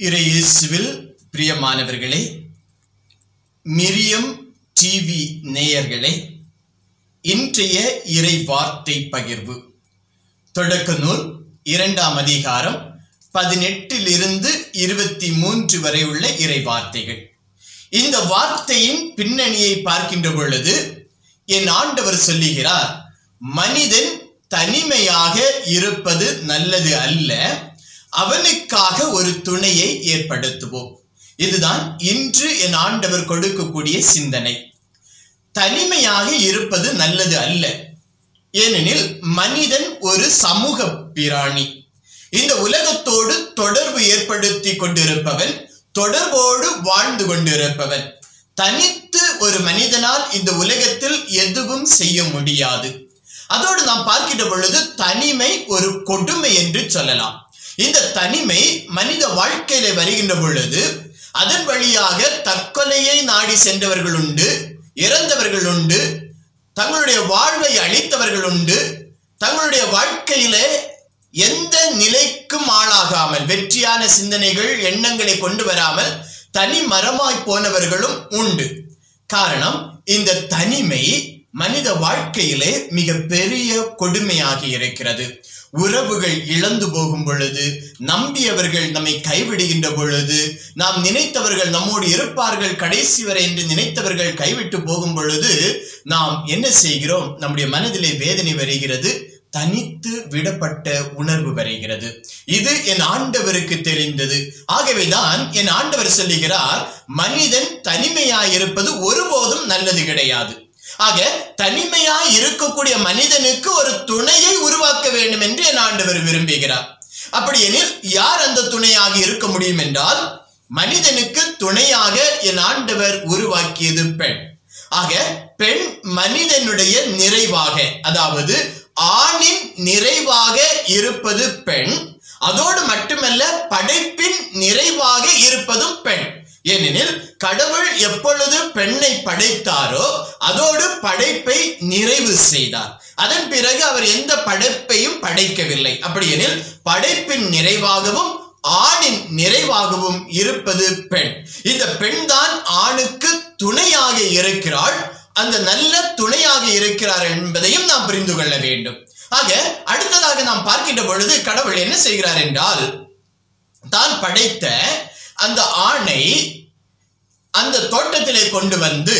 இறை இயேசுவில் பிரியமானவர்களே மிரியம் டிவி நேயர்களே இன்றைய இறை வார்த்தை பகிர்வு. தொடக்க நூல் இரண்டாம் அதிகாரம் பதினெட்டிலிருந்து இருபத்தி மூன்று வரை உள்ள இறை வார்த்தைகள். இந்த வார்த்தையின் பின்னணியை பார்க்கின்ற பொழுது என் ஆண்டவர் சொல்லுகிறார் மனிதன் தனிமையாக இருப்பது நல்லது அல்ல அவனுக்காக ஒரு துணையை ஏற்படுத்துவோம். இதுதான் இன்று என் ஆண்டவர் கொடுக்கக்கூடிய சிந்தனை. தனிமையாக இருப்பது நல்லது அல்ல. ஏனெனில் மனிதன் ஒரு சமூக பிராணி. இந்த உலகத்தோடு தொடர்பு ஏற்படுத்தி கொண்டிருப்பவன் தொடர்போடு வாழ்ந்து கொண்டிருப்பவன். தனித்து ஒரு மனிதனால் இந்த உலகத்தில் எதுவும் செய்ய முடியாது. அதோடு நாம் பார்க்கின்ற பொழுது தனிமை ஒரு கொடுமை என்று சொல்லலாம். இந்த தனிமை மனித வாழ்க்கையில வருகின்ற பொழுது அதன் வழியாக தற்கொலையை நாடி சென்றவர்கள் உண்டு இறந்தவர்கள் உண்டு தங்களுடைய வாழ்வை அழித்தவர்கள் உண்டு தங்களுடைய வாழ்க்கையிலே எந்த நிலைக்கும் ஆளாகாமல் வெற்றியான சிந்தனைகள் எண்ணங்களை கொண்டு வராமல் தனி மரமாய் போனவர்களும் உண்டு. காரணம் இந்த தனிமை மனித வாழ்க்கையிலே மிக பெரிய கொடுமையாகி இருக்கிறது. உறவுகள் இழந்து போகும் பொழுது நம்பியவர்கள் நம்மை கைவிடுகின்ற பொழுது நாம் நினைத்தவர்கள் நம்மோடு இருப்பார்கள் கடைசி வரை என்று நினைத்தவர்கள் கைவிட்டு போகும் பொழுது நாம் என்ன செய்கிறோம்? நம்முடைய மனதிலே வேதனை வருகிறது தனித்து விடப்பட்ட உணர்வு வருகிறது. இது என் ஆண்டவருக்கு தெரிந்தது. ஆகவேதான் என் ஆண்டவர் சொல்லுகிறார் மனிதன் தனிமையாயிருப்பது ஒருபோதும் நல்லது கிடையாது. ஆக தனிமையாய் இருக்கக்கூடிய மனிதனுக்கு ஒரு துணையை உருவாக்க வேண்டும் என்று என் ஆண்டவர் விரும்புகிறார். அப்படி எனில் யார் அந்த துணையாக இருக்க முடியும் என்றால் மனிதனுக்கு துணையாக என் ஆண்டவர் உருவாக்கியது பெண். ஆக பெண் மனிதனுடைய நிறைவாக அதாவது ஆணின் நிறைவாக இருப்பது பெண் அதோடு மட்டுமல்ல படைப்பின் நிறைவாக இருப்பதும் பெண். ஏனெனில் கடவுள் எப்பொழுது பெண்ணை படைத்தாரோ அதோடு படைப்பை நிறைவு செய்தார். அதன் பிறகு அவர் எந்த படைப்பையும் படைக்கவில்லை. அப்படி எனில் படைப்பின் நிறைவாகவும் ஆணின் நிறைவாகவும் இருப்பது பெண். இந்த பெண் தான் ஆணுக்கு துணையாக இருக்கிறாள். அந்த நல்ல துணையாக இருக்கிறார் என்பதையும் நாம் புரிந்து கொள்ள வேண்டும். ஆக அடுத்ததாக நாம் பார்க்கின்ற பொழுது கடவுள் என்ன செய்கிறார் என்றால் தான் படைத்த அந்த ஆணை அந்த தோட்டத்திலே கொண்டு வந்து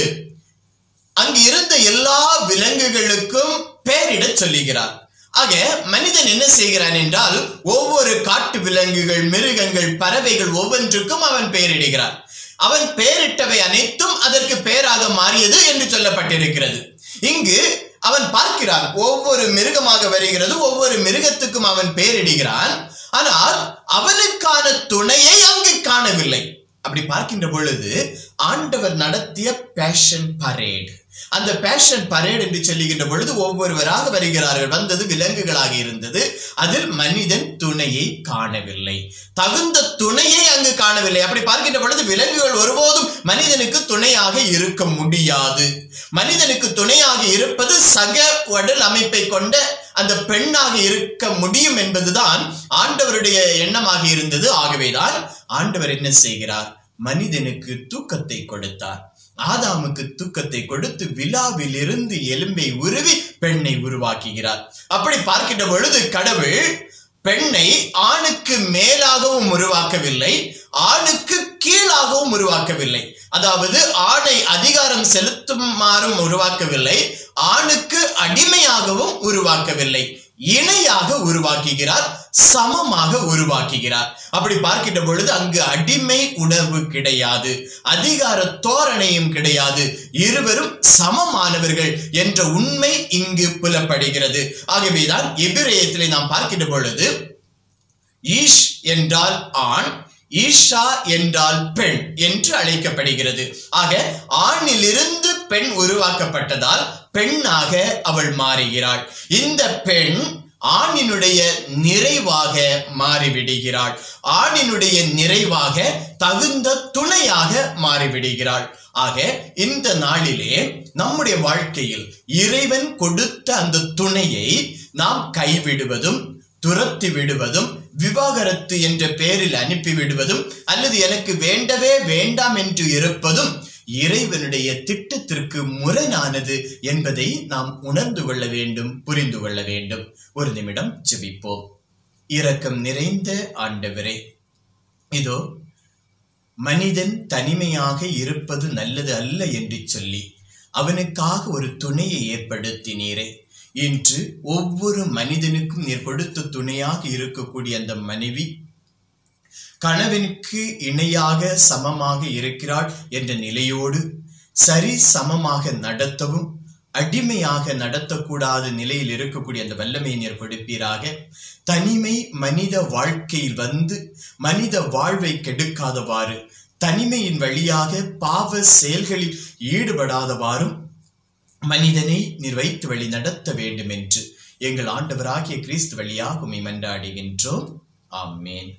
அங்கு இருந்த எல்லா விலங்குகளுக்கும் பெயரிடச் சொல்லுகிறார். ஆக மனிதன் என்ன செய்கிறான் என்றால் ஒவ்வொரு காட்டு விலங்குகள் மிருகங்கள் பறவைகள் ஒவ்வொன்றுக்கும் அவன் பெயரிடுகிறான். அவன் பெயரிட்டவை அனைத்தும் அதற்கு பெயராக மாறியது என்று சொல்லப்பட்டிருக்கிறது. இங்கு அவன் பார்க்கிறான் ஒவ்வொரு மிருகமாக வருகிறது ஒவ்வொரு மிருகத்துக்கும் அவன் பெயரிடுகிறான். ஆனால் அவனுக்கான துணையை அங்கு காணவில்லை. அப்படி பார்க்கின்ற பொழுது ஆண்டவர் நடத்திய பேஷன் பரேட் அந்த பேஷன் பரேட் என்று சொல்லுகின்ற பொழுது ஒவ்வொருவராக வருகிறார்கள். வந்தது விலங்குகளாக இருந்தது. அதில் மனிதன் துணையை காணவில்லை. தகுந்த துணையை அங்கு காணவில்லை. அப்படி பார்க்கின்ற பொழுது விலங்குகள் ஒருபோதும் மனிதனுக்கு துணையாக இருக்க முடியாது. மனிதனுக்கு துணையாக இருப்பது சக உடல் அமைப்பை கொண்ட அந்த பெண்ணாக இருக்க முடியும் என்பதுதான் ஆண்டவருடைய எண்ணமாக இருந்தது. ஆகவேதான் ஆண்டவர் என்ன செய்கிறார்? மனிதனுக்கு தூக்கத்தை கொடுத்தார். ஆதாமுக்கு தூக்கத்தை கொடுத்து விழாவில் இருந்து எலும்பை உருவி பெண்ணை உருவாக்குகிறார். அப்படி பார்க்கின்ற பொழுது கடவுள் பெண்ணை ஆணுக்கு மேலாகவும் உருவாக்கவில்லை ஆணுக்கு கீழாகவும் உருவாக்கவில்லை. அதாவது ஆணை அதிகாரம் செலுத்துமாறும் உருவாக்கவில்லை ஆணுக்கு அடிமையாகவும் உருவாக்கவில்லை. இணையாக உருவாக்குகிறார் சமமாக உருவாக்குகிறார். அப்படி பார்க்கின்ற பொழுது அங்கு அடிமை உணர்வு கிடையாது அதிகார தோரணையும் கிடையாது. இருவரும் சமமானவர்கள் என்ற உண்மை இங்கு புலப்படுகிறது. ஆகவேதான் எபிரேயத்திலே நாம் பார்க்கின்ற பொழுது ஈஷ் என்றால் ஆண் ஈஷா என்றால் பெண் என்று அழைக்கப்படுகிறது. ஆக ஆணிலிருந்து பெண் உருவாக்கப்பட்டதால் பெண்ணாக அவள் மாறுகிறாள். இந்த பெண் ஆணினுடைய நிறைவாக மாறிவிடுகிறாள். ஆணினுடைய நிறைவாக தகுந்த துணையாக மாறிவிடுகிறாள். ஆக இந்த நாளிலே நம்முடைய வாழ்க்கையில் இறைவன் கொடுத்த அந்த துணையை நாம் கைவிடுவதும் துரத்தி விடுவதும் விவாகரத்து என்ற பெயரில் அனுப்பி விடுவதும் அல்லது எனக்கு வேண்டவே வேண்டாம் என்று இருப்பதும் இறைவனுடைய திட்டத்திற்கு முரணானது என்பதை நாம் உணர்ந்து கொள்ள வேண்டும் புரிந்து கொள்ள வேண்டும். ஒரு நிமிடம் ஜெபிப்போம். இரக்கம் நிறைந்த ஆண்டவரே இதோ மனிதன் தனிமையாக இருப்பது நல்லது அல்ல என்று சொல்லி அவனுக்காக ஒரு துணையை ஏற்படுத்தினீரே. இன்று ஒவ்வொரு மனிதனுக்கும் நீர் கொடுத்த துணையாக இருக்கக்கூடிய அந்த மனைவி கணவனுக்கு இணையாக சமமாக இருக்கிறாள் என்ற நிலையோடு சரி சமமாக நடத்தவும் அடிமையாக நடத்தக்கூடாத நிலையில் இருக்கக்கூடிய அந்த வல்லமை நீர் கொடுப்பீராக. தனிமை மனித வாழ்க்கையில் வந்து மனித வாழ்வை கெடுக்காதவாறு தனிமையின் வழியாக பாவ செயல்களில் ஈடுபடாதவாறும் மனிதனை நீர் வைத்து வழி நடத்த வேண்டும் என்று எங்கள் ஆண்டவராகிய கிறிஸ்து வழியாக உண்மை மன்றாடுகின்றோம். ஆமேன்.